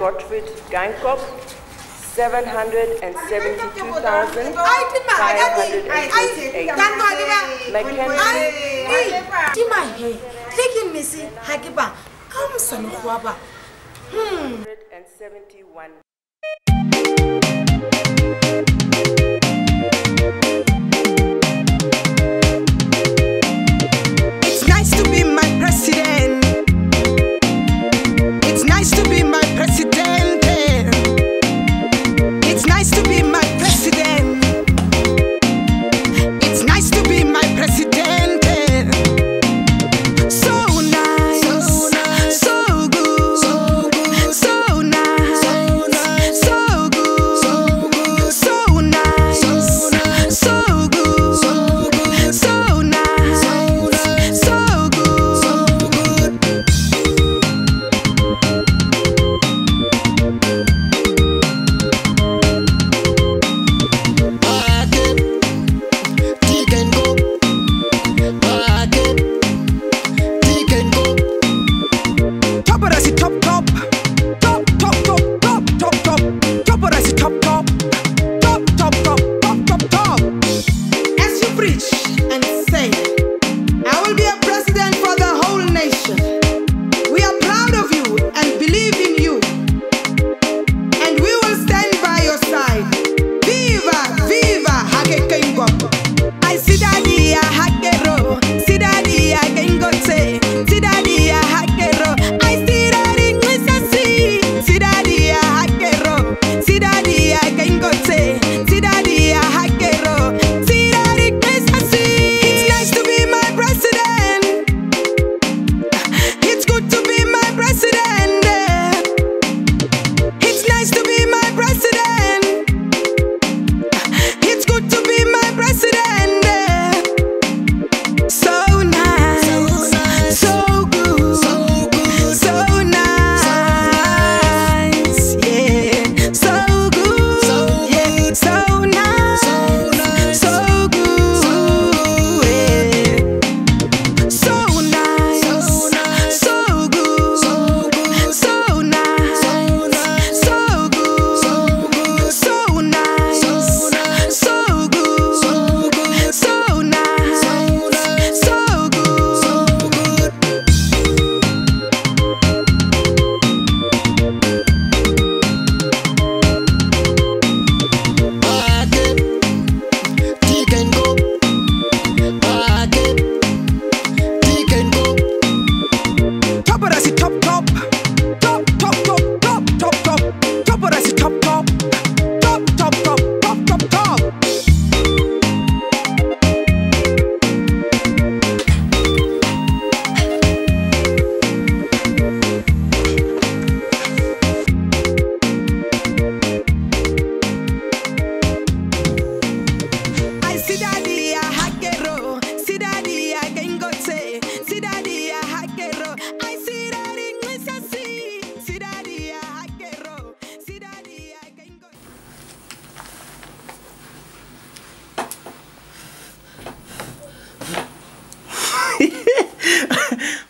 Gottfried Gankop, 772,588. Mackenzie. Tima Missy come Huaba. Hmm. 171.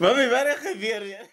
ما بيبان يا يعني